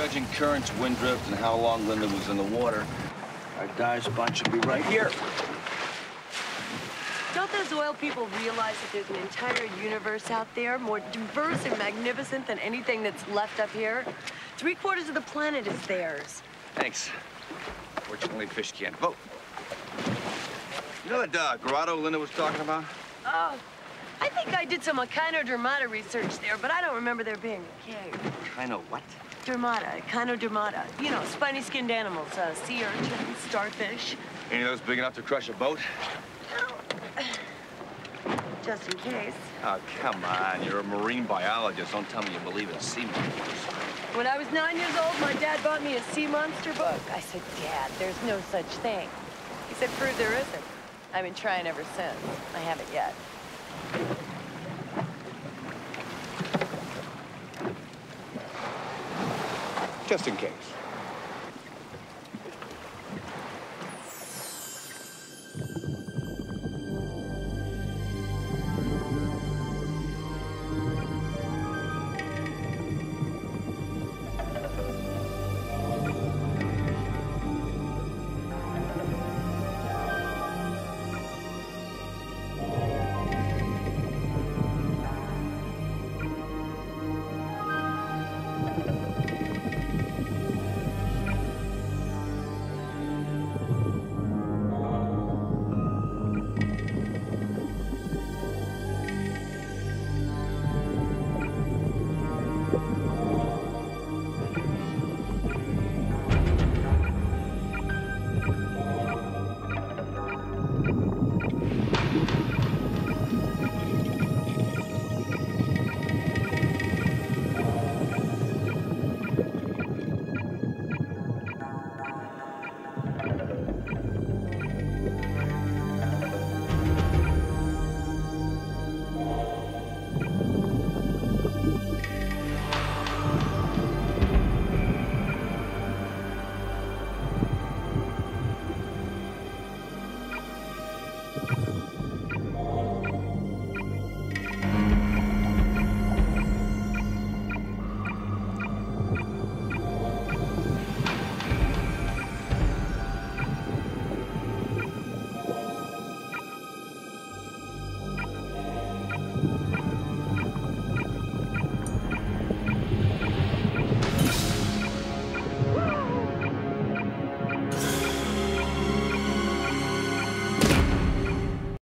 Judging currents, wind drift, and how long Linda was in the water, our dive spot should be right here. Don't those oil people realize that there's an entire universe out there, more diverse and magnificent than anything that's left up here? Three quarters of the planet is theirs. Thanks. Fortunately, fish can't vote. You know that uh, grotto Linda was talking about? Oh, I think I did some echinodermata research there, but I don't remember there being a cave. Of what? Dermata, echinodermata. You know, spiny-skinned animals, uh, sea urchins, starfish. Any of those big enough to crush a boat? Just in case. Oh, come on. You're a marine biologist. Don't tell me you believe in sea monsters. When I was nine years old, my dad bought me a sea monster book. I said, Dad, there's no such thing. He said, prove there isn't. I've been trying ever since. I haven't yet. Just in case. 嗯。